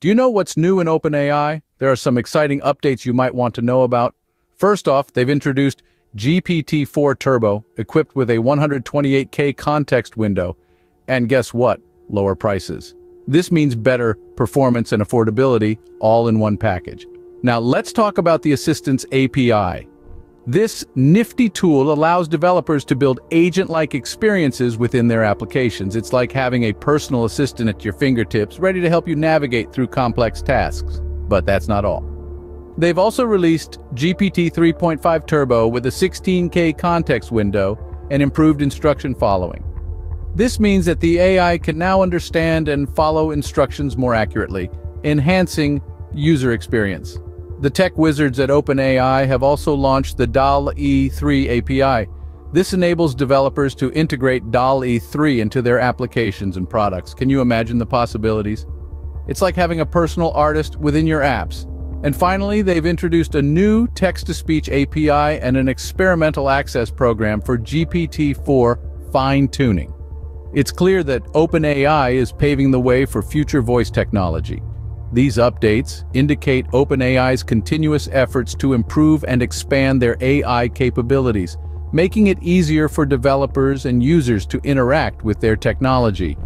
Do you know what's new in OpenAI? There are some exciting updates you might want to know about. First off, they've introduced GPT-4 Turbo, equipped with a 128K context window. And guess what? Lower prices. This means better performance and affordability, all in one package. Now let's talk about the Assistants API. This nifty tool allows developers to build agent-like experiences within their applications. It's like having a personal assistant at your fingertips, ready to help you navigate through complex tasks. But that's not all. They've also released GPT 3.5 Turbo with a 16K context window and improved instruction following. This means that the AI can now understand and follow instructions more accurately, enhancing user experience. The tech wizards at OpenAI have also launched the DALL-E 3 API. This enables developers to integrate DALL-E 3 into their applications and products. Can you imagine the possibilities? It's like having a personal artist within your apps. And finally, they've introduced a new text-to-speech API and an experimental access program for GPT-4 fine-tuning. It's clear that OpenAI is paving the way for future voice technology. These updates indicate OpenAI's continuous efforts to improve and expand their AI capabilities, making it easier for developers and users to interact with their technology.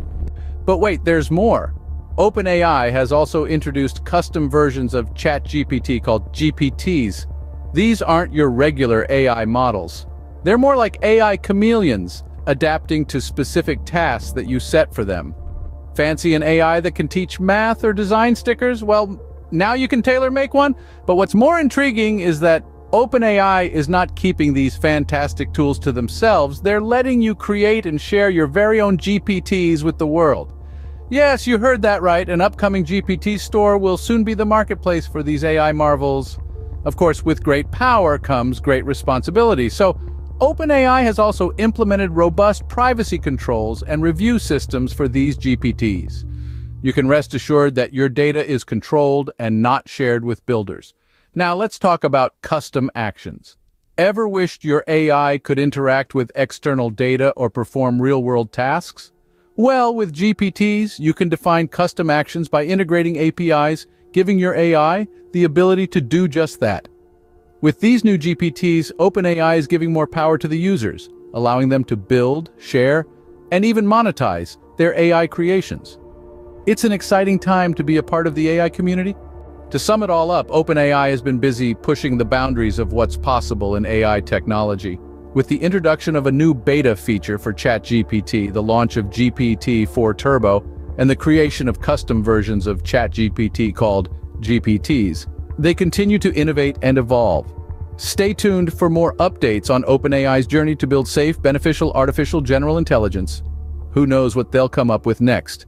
But wait, there's more. OpenAI has also introduced custom versions of ChatGPT called GPTs. These aren't your regular AI models. They're more like AI chameleons, adapting to specific tasks that you set for them. Fancy an AI that can teach math or design stickers? Well, now you can tailor-make one. But what's more intriguing is that OpenAI is not keeping these fantastic tools to themselves. They're letting you create and share your very own GPTs with the world. Yes, you heard that right. An upcoming GPT store will soon be the marketplace for these AI marvels. Of course, with great power comes great responsibility. So OpenAI has also implemented robust privacy controls and review systems for these GPTs. You can rest assured that your data is controlled and not shared with builders. Now let's talk about custom actions. Ever wished your AI could interact with external data or perform real-world tasks? Well, with GPTs, you can define custom actions by integrating APIs, giving your AI the ability to do just that. With these new GPTs, OpenAI is giving more power to the users, allowing them to build, share, and even monetize their AI creations. It's an exciting time to be a part of the AI community. To sum it all up, OpenAI has been busy pushing the boundaries of what's possible in AI technology. With the introduction of a new beta feature for ChatGPT, the launch of GPT-4 Turbo, and the creation of custom versions of ChatGPT called GPTs, they continue to innovate and evolve. Stay tuned for more updates on OpenAI's journey to build safe, beneficial artificial general intelligence. Who knows what they'll come up with next?